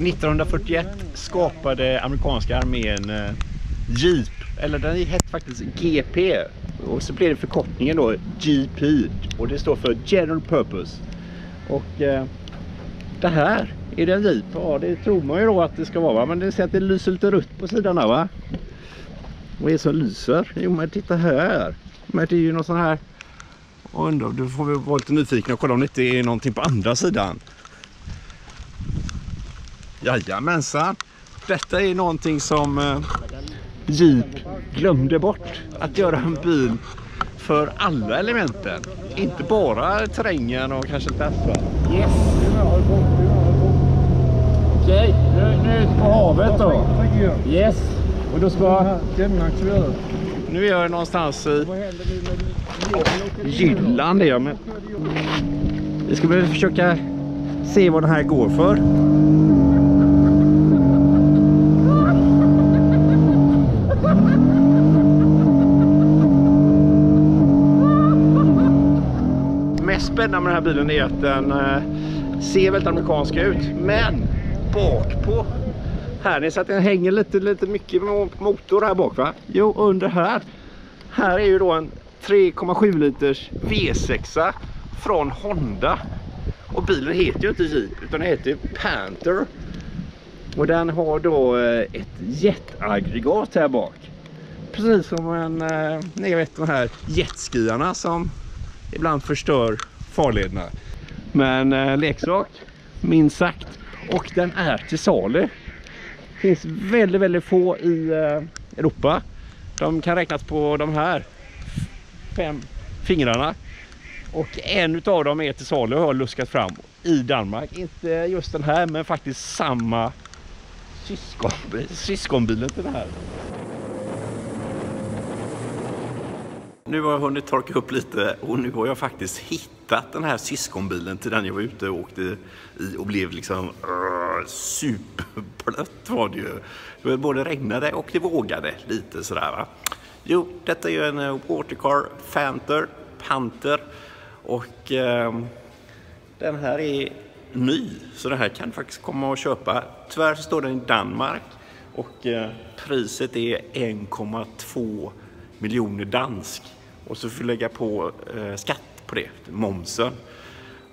1941 skapade amerikanska armén eh, Jeep, eller den hette faktiskt GP. Och så blev det förkortningen då GP och det står för General Purpose. Och eh, det här är det en Jeep? Ja det tror man ju då att det ska vara va? men det ser att det lyser lite rött på sidan här va? Vad är det som lyser? Jo men titta här. Men det är ju någon sån här och undrar, då får vi vara lite nyfikna och kolla om det inte är någonting på andra sidan. Jajamensan. Detta är någonting som eh, Jeep glömde bort. Att göra en bil för alla elementen. Inte bara terrängen och kanske inte asfalt. Yes! Okej, nu, nu är vi ute på havet då. Yes! Och då ska... Nu är jag någonstans i Jylland är jag men vi ska väl försöka se vad den här går för. Mest spännande med den här bilen är att den eh, ser väldigt amerikansk ut men bak på här ni ser att den hänger lite, lite mycket motor här bak va? Jo under här här är ju då en 3,7 liters V6 från Honda. Och bilen heter ju inte Jeep utan den heter Panther. Och den har då eh, ett jetaggregat här bak. Precis som en, eh, ni vet de här jetskiarna som ibland förstör farlederna. Men eh, leksak, minst sagt. Och den är till salu. Finns väldigt, väldigt få i eh, Europa. De kan räknas på de här fem fingrarna. Och en av dem är till salu har luskat fram i Danmark. Inte just den här men faktiskt samma syskon, syskonbilen till den här. Nu har jag hunnit torka upp lite och nu har jag faktiskt hittat den här syskonbilen till den jag var ute och åkte i och blev liksom uh, superblött var det ju. Det både regnade och det vågade lite sådär va. Jo, detta är ju en eh, Watercar Panther, Panther och eh, den här är ny så den här kan faktiskt komma och köpa. Tyvärr så står den i Danmark och eh, priset är 1,2 miljoner dansk och så får vi lägga på eh, skatt på det, momsen.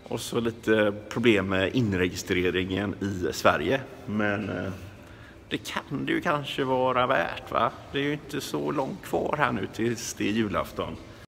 Och så lite problem med inregistreringen i Sverige. Men eh, det kan det ju kanske vara värt va? Det är ju inte så långt kvar här nu tills det är julafton.